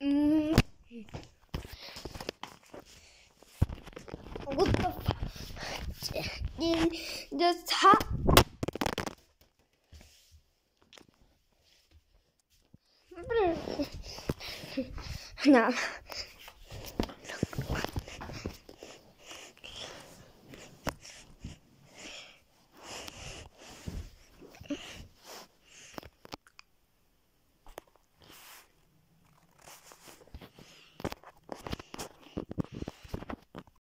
嗯，我操！你你擦，不是，哪？